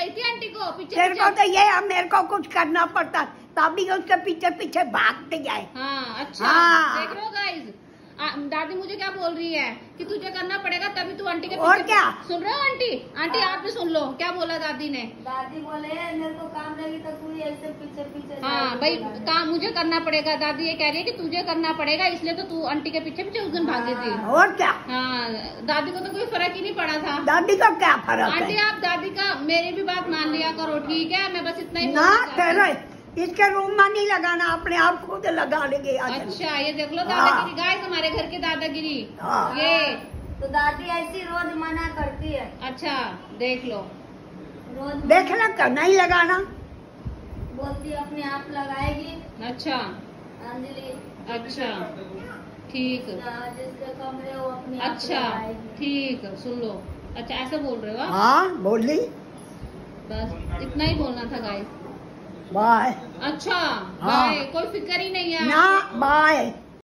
गई थी आंटी को पीछे तेरे को तो ये अब मेरे को कुछ करना पड़ता। तभी उसके पीछे पीछे भागते जाए। हाँ अच्छा। हाँ। देख रहे हो गाइज़ दादी मुझे क्या बोल रही है? कि तुझे करना पड़ेगा तभी तू आंटी के और पीछे क्या? सुन रहे हो आंटी? आंटी आप भी सुन लो क्या बोला दादी ने? दादी बोले मेरे को काम लगी तो तू ऐसे पीछे पीछे हाँ भाई काम मुझे करना पड़ेगा? दादी ये कह रही है कि तुझे करना पड़ेगा इसलिए तो तू आंटी के पीछे पीछे उस दिन भागी थी। और क्या? हाँ दादी को तो कोई फ़र्क ही नहीं पड़ा था। दादी का क्या फ़र्क आंटी आप दादी का मेरी भी बात मान लिया करो ठीक है? मैं बस इतना ही ना चाहती इसके रूम में नहीं लगाना अपने आप खुद लगा लेंगे अच्छा ये देख लो हाँ। दादागिरी। गाइस हमारे घर के दादागिरी। हाँ। ये। तो दादी ऐसी रोज मना करती है। अच्छा देख लो। रोज देखना का नहीं लगाना। बोलती अपने आप लगाएगी। अच्छा। अंजलि। अच्छा ठीक। कमरे अपने अच्छा ठीक सुन लो। अच्छा ऐसा बोल रहे हो आप? हाँ बोली बस इतना ही बोलना था गाइस बाय अच्छा हाँ। बाय कोई फ़िक्र ही नहीं है ना बाय